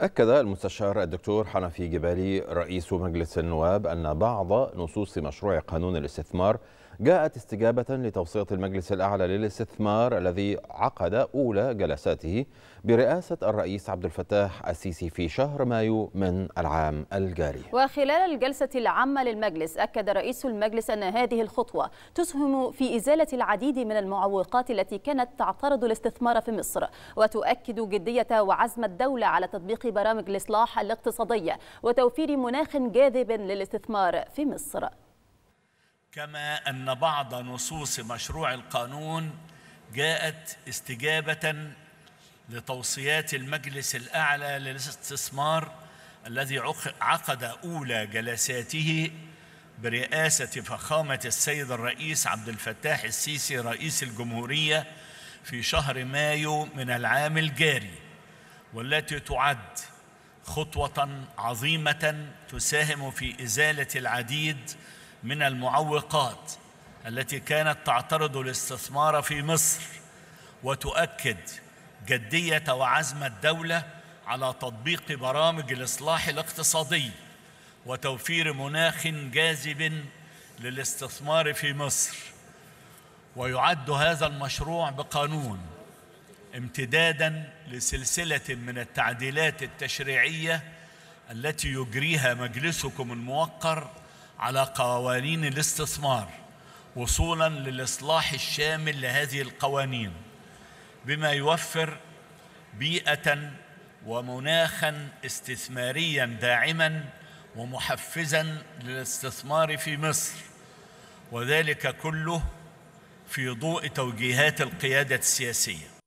أكد المستشار الدكتور حنفي جبالي رئيس مجلس النواب أن بعض نصوص مشروع قانون الاستثمار جاءت استجابة لتوصية المجلس الأعلى للاستثمار الذي عقد أولى جلساته برئاسة الرئيس عبد الفتاح السيسي في شهر مايو من العام الجاري. وخلال الجلسة العامة للمجلس أكد رئيس المجلس أن هذه الخطوة تسهم في إزالة العديد من المعوقات التي كانت تعترض الاستثمار في مصر وتؤكد جدية وعزم الدولة على تطبيق برامج الإصلاح الاقتصادي وتوفير مناخ جاذب للاستثمار في مصر. كما أن بعض نصوص مشروع القانون جاءت استجابة لتوصيات المجلس الأعلى للاستثمار الذي عقد أولى جلساته برئاسة فخامة السيد الرئيس عبد الفتاح السيسي رئيس الجمهورية في شهر مايو من العام الجاري والتي تعد خطوة عظيمة تساهم في إزالة العديد من المعوقات التي كانت تعترض الاستثمار في مصر وتؤكد جدية وعزم الدولة على تطبيق برامج الإصلاح الاقتصادي وتوفير مناخ جاذب للاستثمار في مصر. ويعد هذا المشروع بقانون امتدادا لسلسلة من التعديلات التشريعية التي يجريها مجلسكم الموقر على قوانين الاستثمار وصولا للإصلاح الشامل لهذه القوانين بما يوفر بيئة ومناخا استثماريا داعما ومحفزا للاستثمار في مصر. وذلك كله في ضوء توجيهات القيادة السياسية.